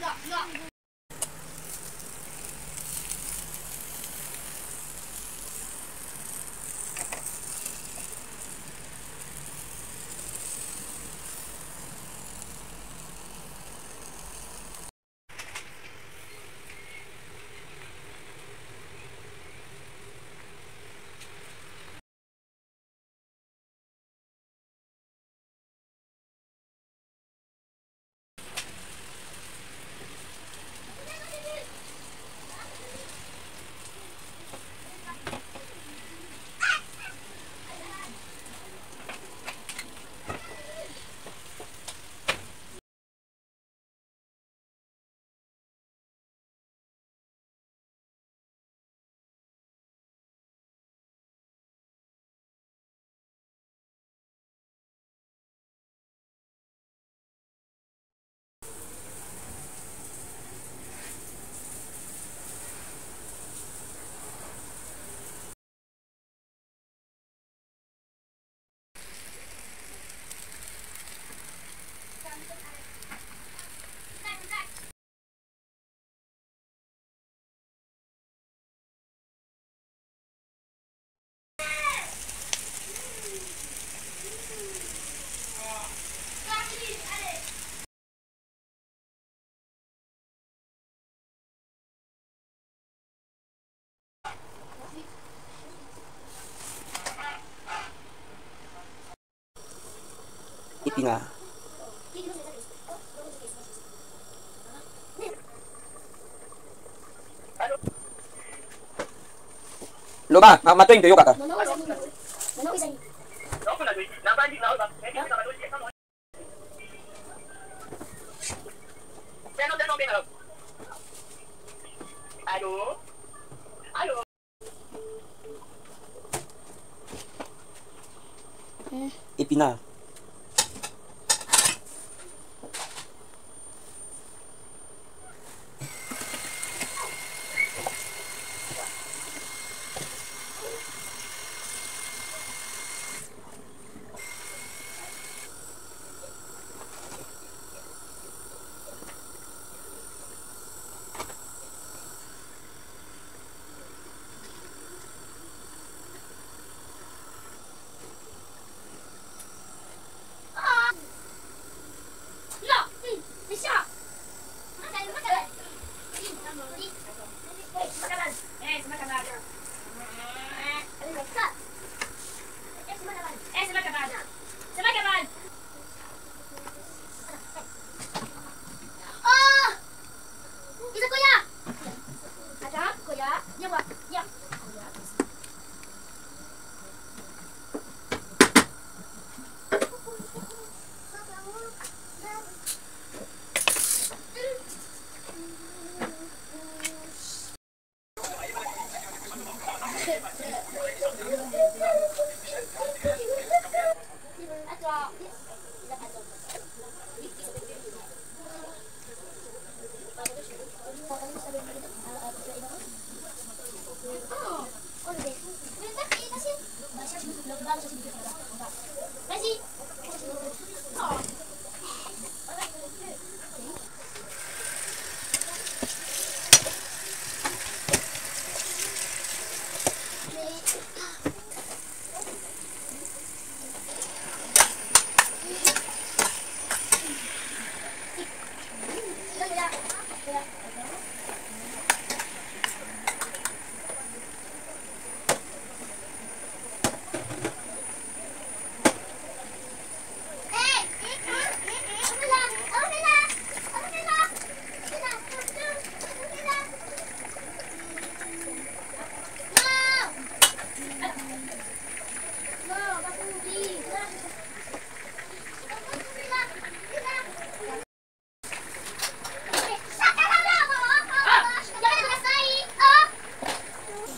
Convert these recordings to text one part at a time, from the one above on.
No, no. Ipinga. Loba, matuin to yoka ka. Loba, matuin to yoka ka. ina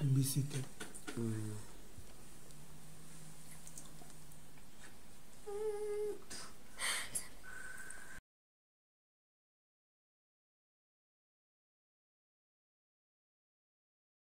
Kan Visite. Mm.